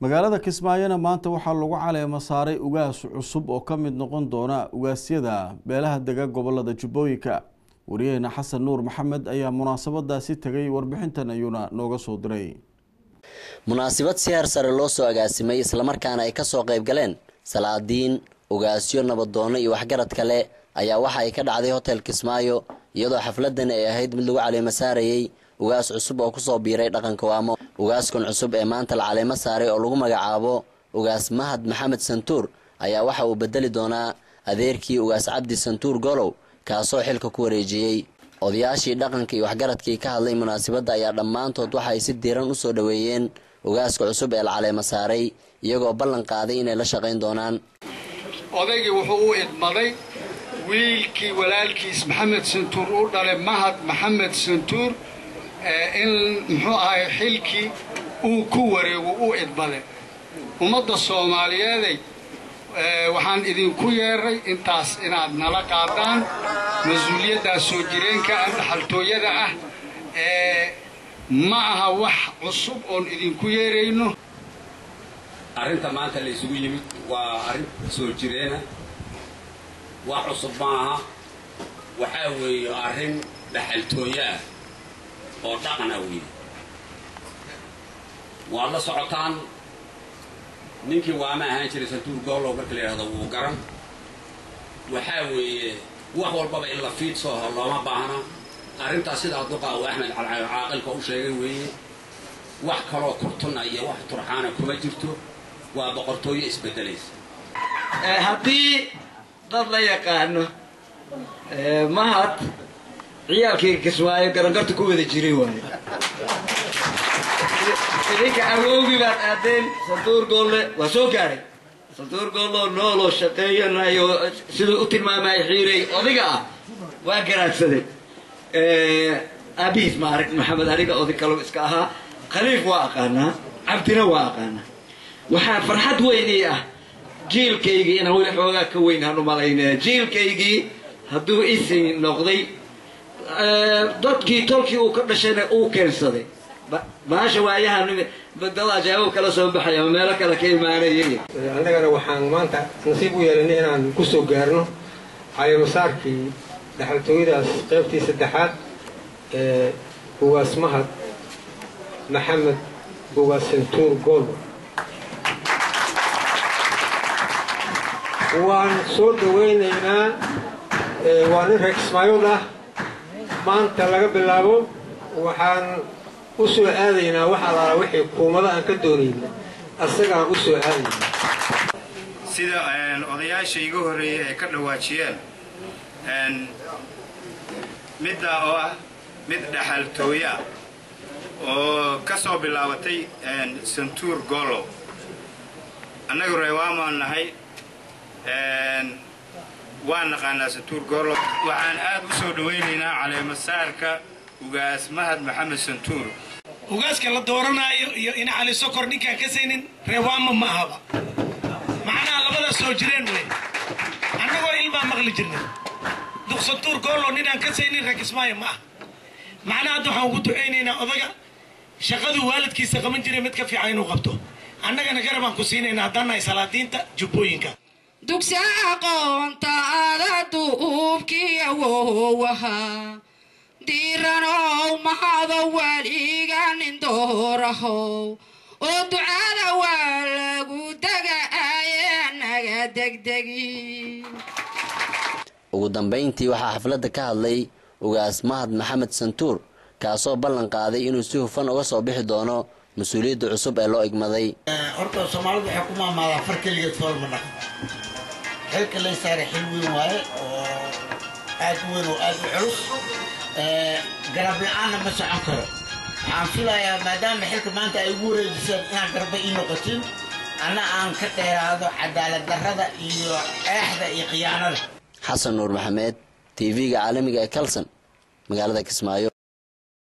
magaalada kismaayona maanta waxaa lagu caleemo saaray ugaas cusub oo ka mid noqon doona ugaasyada beelaha dega gobollada jubbooyinka. Wariyaheena xasan nuur maxamed ayaa munaasabadaasi tegay warbixintan ayuuna nooga soo diray. Munaasabad si heer sare loo soo agaasimay islamarkaana ay ka soo qayb galeen salaadiin ugaasyo nabadoono iyo waxgarad kale ayaa waxa ay ka dhacday hotel kismaayo iyadoo xafladani ay ahayd mid lagu caleemo saarayey ugaas cusub oo ku soo biiray dhaqanka waamo ugaaskan cusub ee maanta la caleemo saaray oo lagu magacaabo ugaas mahad maxamed santuur ayaa waxa uu bedeli doonaa adeerkii ugaas cabdi santuur golow kaasoo xilka ku wareejiyey. Odayaashii dhaqanka iyo waxgaradkii ka hadlay munaasabadda ayaa dhammaantood waxa ay si diiran u soo dhoweeyeen ugaaska cusub ee la caleemo saaray iyagoo ballan qaaday inay la shaqayn doonaan. Odaygii wuxuu u idmaday wiilkii walaalkiis maxamed santuur u dhalay mahad maxamed santuur in muxuu ahay xilkii uu ku wareego u idmaday ummadda soomaaliyeeday waxaan idinku yeeray intaas inaad nala qaadaan mas'uuliyaddaas soo jireenka ah dhaxaltooyada ah. Ma aha wax cusub oon idinku yeerayno. Arrinta maanta la isugu yimid waa arrin soo jireena. Wax cusub ma aha. Waxaa weeye arrin dhaxaltooyo ah oo dhaqan ah weeye waad la socotaan. Ninkii waama ahaan jiray santuur goolow marka la yidhahdo wuu garan. Waxaa weeye wax walbaba in la fiidsooho looma baahna. Arrintaas sidaa duqa uu axmed caaqilka u sheegay weeye. Wax kaloo turtuna iyo wax turxaana kuma jirto. Waa boqortooyo isbedelaysa. Haddii dad la yaqaano mahad ciyaalkii kismaayo garangarta ku wada jiray waayo idinka awowgii baad aadeen santuur goolle waa soo gaadhay santuur goolloo nooloo shaqeeyanayo siduu u tilmaamaya xiiray odiga ah waa garaadsaday. Aabihiis ma arag maxamed aniga oday kalow iska ahaa. Khaliif waa aqaanaa cabdina waa aqaanaa waxaa farxad weynii ah jiilkaygii inaan weli xoogaa ka weyn hanu malaynaya jiilkaygii hadduu isin noqday dadkii tolkii uu ka dhashayna uu keensaday. Baasha waayahan dad ajaabab kala soo baxaya ama meelo kale ka imaanayay annagana waxaan maanta nasiib u yeelanay inaan ku soo gaarno caleemasaarkii dhaxaltooyadaas qaybtii saddexaad ee ugaas mahad maxamed ugaas santuur gool. Waan soo dhawaynaynaa waa nin reer kismaayood ah maanta laga bilaabo waxaan u soo aadaynaa wax allaala wixii kuumada aan ka doonayna asagaan u soo aadayna sida odayaasha iga horreeyey ay ka dhawaajiyeen middaa oo ah mid dhaxaltooya oo ka soo bilaabatay santuur golow annagu reewaamaan nahay waan naqaanaa santuur golow waxaan aad u soo dhawaynaynaa caleemasaarka ugaas mahad maxamed santuur ugaaska la dooranaayo iyo in cali sokor ninkaan ka saynin reewaama ma ahaba. Macnaha labada soo jireen wey annagoo ilmaa maqli jirnay. Duqsantuur goolo ninaan ka saynin rakismaayo ma ah. Macnaha hadda waxaan ugu ducaynaynaa odaga shaqaduu waalidkiisa qaban jiray mid ka fiican inuu qabto. Annagana garabaan ku siinaynaa haddaan nahay salaadiinta jubbooyinka dugsi aqoonta ada duubkii awowaha diiranow mahado waliga nin doorahow oo ducada waa lagu degaaye naga degdegi. Ugu dambayntii waxaa xafladda ka hadlay ugaas mahad maxamed santuur kaasoo ballan qaaday inuu si hufan uga soo bixi doono mas'uuliyadda cusub ee loo igmaday. Horta soomaalidu waxay ku maamaadaa far keligeed foolma dhaqan xilka lay saaray xil weyn waaye oo aad u weyn oo aad u culus garab la'aanna ma socon karo. Waxaan filayaa maadaama xilka maanta ay ugu wareejiseen inaad garba ii noqotiin anna aan ka dheeraado cadaalad darrada iyo eexda iyo khiyaanada xasan nuur maxamed tv-ga caalamiga ee kalson magaalada kismaayo